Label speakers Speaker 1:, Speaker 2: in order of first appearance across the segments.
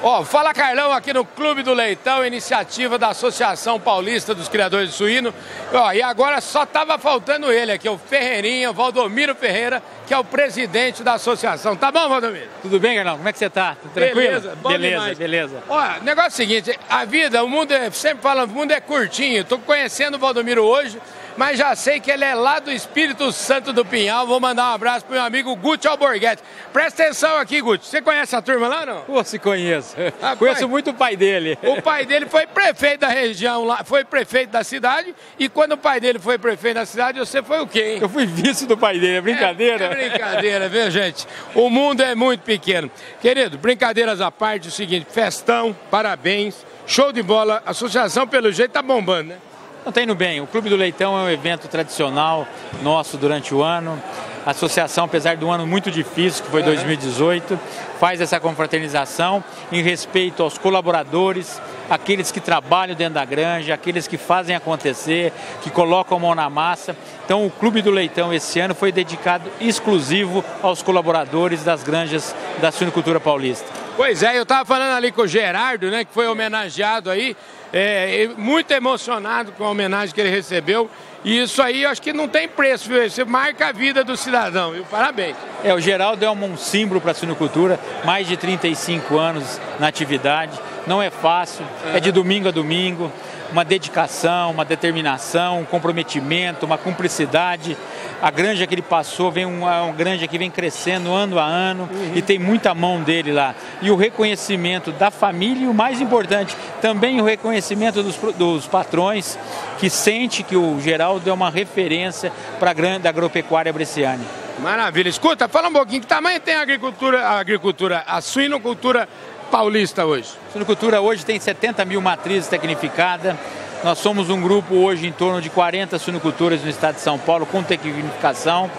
Speaker 1: Ó, fala Carlão aqui no Clube do Leitão, iniciativa da Associação Paulista dos Criadores de Suíno. Ó, e agora só tava faltando ele aqui, o Ferreirinha, Valdomiro Ferreira, que é o presidente da associação. Tá bom, Valdomiro?
Speaker 2: Tudo bem, Carlão? Como é que você tá? Tudo tranquilo?
Speaker 1: Beleza, bom
Speaker 2: beleza,
Speaker 1: demais.
Speaker 2: beleza.
Speaker 1: Ó, negócio é o seguinte, a vida, o mundo é, sempre falando, o mundo é curtinho. Tô conhecendo o Valdomiro hoje, mas já sei que ele é lá do Espírito Santo do Pinhal. Vou mandar um abraço pro meu amigo Guti Alborguete. Presta atenção aqui, Guti. Você conhece a turma lá, não?
Speaker 2: Pô, se conheço.
Speaker 1: Rapaz.
Speaker 2: Conheço muito o pai dele.
Speaker 1: O pai dele foi prefeito da região lá, foi prefeito da cidade, e quando o pai dele foi prefeito da cidade, você foi o quê, hein?
Speaker 2: Eu fui vice do pai dele, é brincadeira?
Speaker 1: É, é brincadeira, viu, gente? O mundo é muito pequeno. Querido, brincadeiras à parte, é o seguinte, festão, parabéns, show de bola, associação, pelo jeito, tá bombando, né?
Speaker 2: Não tá indo bem. O Clube do Leitão é um evento tradicional nosso durante o ano. A associação, apesar de um ano muito difícil, que foi 2018, faz essa confraternização em respeito aos colaboradores, aqueles que trabalham dentro da granja, aqueles que fazem acontecer, que colocam a mão na massa. Então, o Clube do Leitão esse ano foi dedicado exclusivo aos colaboradores das granjas da suinocultura paulista.
Speaker 1: Pois é, eu estava falando ali com o Gerardo, né, que foi homenageado aí, é, muito emocionado com a homenagem que ele recebeu. E isso aí acho que não tem preço, viu? Isso marca a vida do cidadão, viu? Parabéns.
Speaker 2: É, o Geraldo é um símbolo para a suinocultura, mais de 35 anos na atividade. Não é fácil, uhum. é de domingo a domingo, uma dedicação, uma determinação, um comprometimento, uma cumplicidade. A granja que ele passou vem uma, uma granja que vem crescendo ano a ano uhum. e tem muita mão dele lá. E o reconhecimento da família e o mais importante, também o reconhecimento dos, dos patrões que sente que o Geraldo é uma referência para a grande agropecuária breciane.
Speaker 1: Maravilha. Escuta, fala um pouquinho, que tamanho tem a agricultura, a agricultura, a suinocultura paulista hoje?
Speaker 2: Suinocultura hoje tem 70 mil matrizes tecnificadas. Nós somos um grupo hoje em torno de 40 suinoculturas no estado de São Paulo com tecnificação.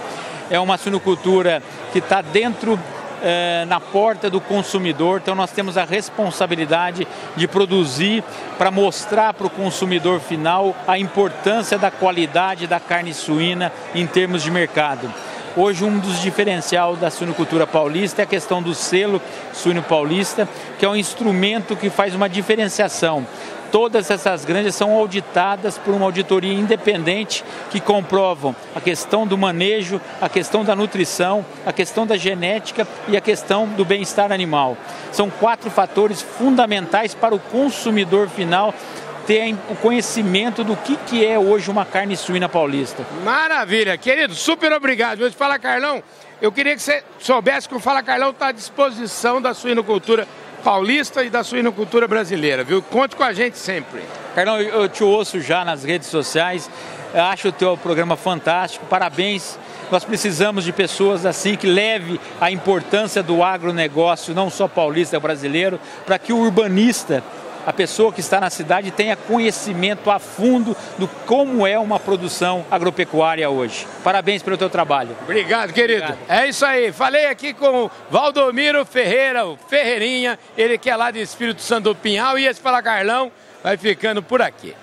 Speaker 2: É uma suinocultura que está dentro eh, na porta do consumidor, então nós temos a responsabilidade de produzir para mostrar para o consumidor final a importância da qualidade da carne suína em termos de mercado. Hoje, um dos diferenciais da suinocultura paulista é a questão do selo suíno paulista, que é um instrumento que faz uma diferenciação todas essas granjas são auditadas por uma auditoria independente que comprovam a questão do manejo, a questão da nutrição, a questão da genética e a questão do bem-estar animal. São quatro fatores fundamentais para o consumidor final ter o conhecimento do que, que é hoje uma carne suína paulista.
Speaker 1: Maravilha, querido, super obrigado. Vou te falar, Carlão, eu queria que você soubesse que o Fala Carlão está à disposição da suinocultura paulista e da suinocultura brasileira, viu? Conte com a gente sempre.
Speaker 2: Carlão, eu te ouço já nas redes sociais, eu acho o teu programa fantástico, parabéns. Nós precisamos de pessoas assim que leve a importância do agronegócio, não só paulista, brasileiro, para que o urbanista a pessoa que está na cidade tenha conhecimento a fundo do como é uma produção agropecuária hoje. Parabéns pelo teu trabalho.
Speaker 1: Obrigado, querido. Obrigado. É isso aí. Falei aqui com o Valdomiro Ferreira, o Ferreirinha, ele que é lá de Espírito Santo do Pinhal, e esse Fala Carlão vai ficando por aqui.